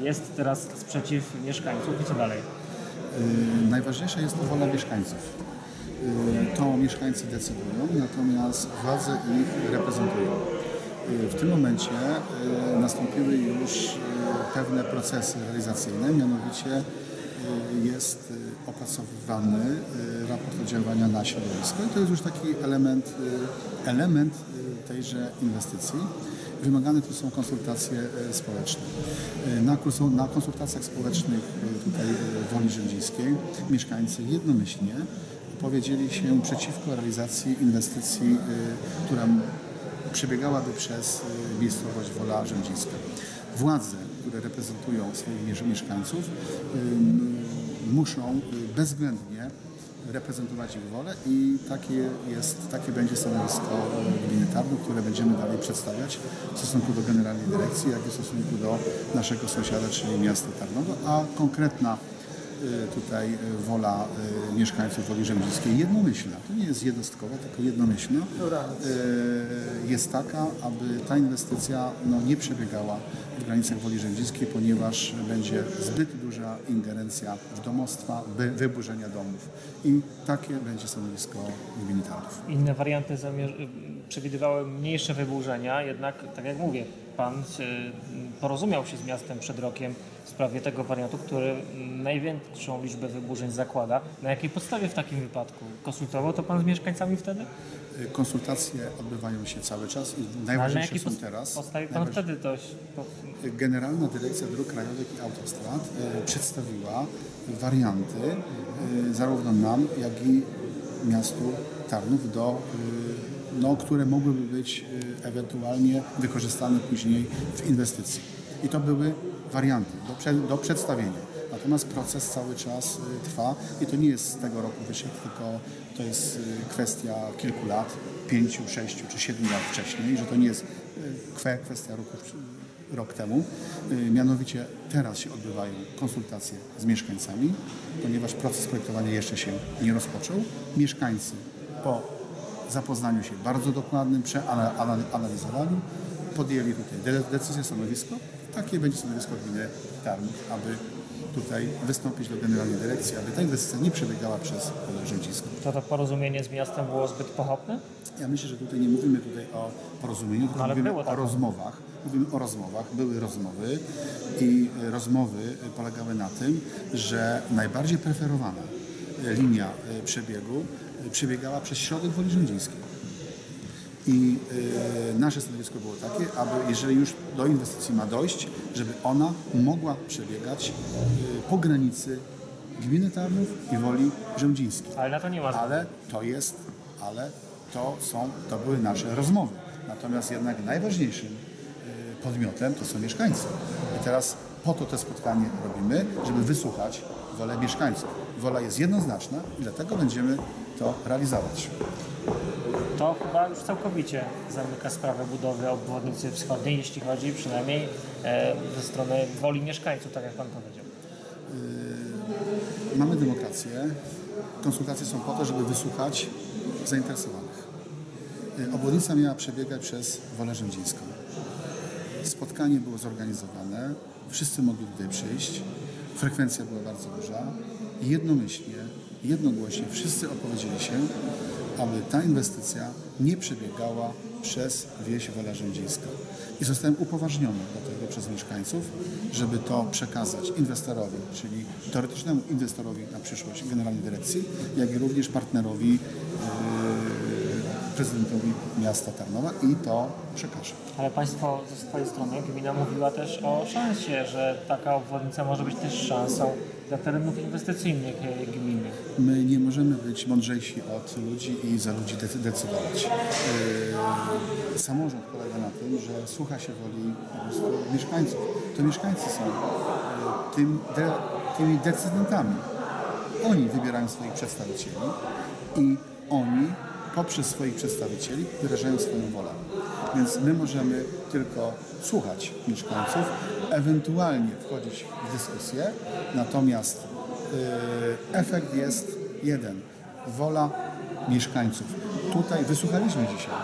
jest teraz sprzeciw mieszkańców i co dalej? Yy, najważniejsza jest to wola mieszkańców. Yy, to mieszkańcy decydują, natomiast władze ich reprezentują. Yy, w tym momencie nastąpiły już pewne procesy realizacyjne, mianowicie jest opracowywany raport oddziaływania na środowisko i to jest już taki element, element tejże inwestycji. Wymagane tu są konsultacje e, społeczne. E, Na, na konsultacjach społecznych e, tutaj Woli Rzędziskiej mieszkańcy jednomyślnie powiedzieli się przeciwko realizacji inwestycji, która przebiegałaby przez miejscowość Wola Rzędziska. Władze, które reprezentują swoich miesz- mieszkańców, muszą bezwzględnie reprezentować ich wolę i takie, jest, takie będzie stanowisko gminy Tarnów, które będziemy dalej przedstawiać w stosunku do Generalnej Dyrekcji, jak i w stosunku do naszego sąsiada, czyli miasta Tarnowo, a konkretna tutaj y, wola y, mieszkańców Woli Rzędziskiej jednomyślna, to nie jest jednostkowa, tylko jednomyślna, y, jest taka, aby ta inwestycja no, nie przebiegała w granicach Woli Rzędziskiej, ponieważ będzie zbyt duża ingerencja w domostwa, wy- wyburzenia domów. I takie będzie stanowisko gminy Tarnów. Inne warianty zamierz- przewidywały mniejsze wyburzenia, jednak tak jak mówię, pan y, porozumiał się z miastem przed rokiem w sprawie tego wariantu, który największą liczbę wyburzeń zakłada. Na jakiej podstawie w takim wypadku? Konsultował to pan z mieszkańcami wtedy? Y, Konsultacje odbywają się cały czas i najważniejsze są teraz. podstawie pan wtedy to... to Generalna Dyrekcja Dróg Krajowych i Autostrad przedstawiła warianty zarówno nam, jak i miastu Tarnów, do, no, które mogłyby być y, ewentualnie wykorzystane później w inwestycji. I to były warianty do, do przedstawienia. Natomiast proces cały czas y, trwa i to nie jest z tego roku wysiek, tylko to jest y, kwestia kilku lat, pięciu, sześciu czy siedmiu lat wcześniej, że to nie jest kwe- kwestia roku rok temu. Mianowicie teraz się odbywają konsultacje z mieszkańcami, ponieważ proces projektowania jeszcze się nie rozpoczął. Mieszkańcy po zapoznaniu się bardzo dokładnym, przeanalizowaniu podjęli tutaj de- decyzję, stanowisko. Takie będzie stanowisko gminy Tarnów, aby tutaj wystąpić do Generalnej Dyrekcji, aby ta inwestycja nie przebiegała przez pole rzędzisko. to, to porozumienie z miastem było zbyt pochopne? Ja myślę, że tutaj nie mówimy tutaj o porozumieniu, tylko No, mówimy o tak. rozmowach. Mówimy o rozmowach, były rozmowy i rozmowy polegały na tym, że najbardziej preferowana linia e, przebiegu przebiegała przez środek Woli Rzędzińskiej. I e, nasze stanowisko było takie, aby jeżeli już do inwestycji ma dojść, żeby ona mogła przebiegać e, po granicy gminy Tarnów i Woli Rzędzińskiej. Ale na to nie ma. Ale to jest, ale to są, to były nasze rozmowy. Natomiast jednak najważniejszym podmiotem to są mieszkańcy. I teraz po to te spotkanie robimy, żeby wysłuchać wolę mieszkańców. Wola jest jednoznaczna i dlatego będziemy to realizować. To chyba już całkowicie zamyka sprawę budowy obwodnicy wschodniej, jeśli chodzi przynajmniej e, ze strony woli mieszkańców, tak jak pan powiedział. Mamy demokrację. Konsultacje są po to, żeby wysłuchać zainteresowanych. Y, Obwodnica miała przebiegać przez Wolę Rzędzińską. Spotkanie było zorganizowane, wszyscy mogli tutaj przyjść, frekwencja była bardzo duża. I jednomyślnie, jednogłośnie wszyscy opowiedzieli się, aby ta inwestycja nie przebiegała przez wieś Wola Rzędzińska. I zostałem upoważniony do tego przez mieszkańców, żeby to przekazać inwestorowi, czyli teoretycznemu inwestorowi na przyszłość Generalnej Dyrekcji, jak i również partnerowi yy, prezydentowi miasta Tarnowa i to przekażę. Ale państwo ze swojej strony, gmina mówiła też o szansie, że taka obwodnica może być też szansą dla terenów inwestycyjnych e, gminy. My nie możemy być mądrzejsi od ludzi i za ludzi decy- decydować. Yy, samorząd polega na tym, że słucha się woli mieszkańców. To mieszkańcy są yy, tym de, tymi decydentami. Oni wybierają swoich przedstawicieli i oni poprzez swoich przedstawicieli wyrażają swoją wolę. Więc my możemy tylko słuchać mieszkańców, ewentualnie wchodzić w dyskusję, natomiast yy, efekt jest jeden. Wola mieszkańców. Tutaj wysłuchaliśmy dzisiaj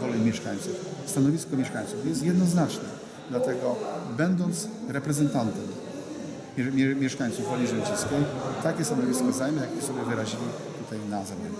wolę mieszkańców. Stanowisko mieszkańców jest jednoznaczne. Dlatego będąc reprezentantem mie- mie- mieszkańców Woli Rzęcickiej, takie stanowisko zajmę, jakie sobie wyrazili tutaj na zebraniu.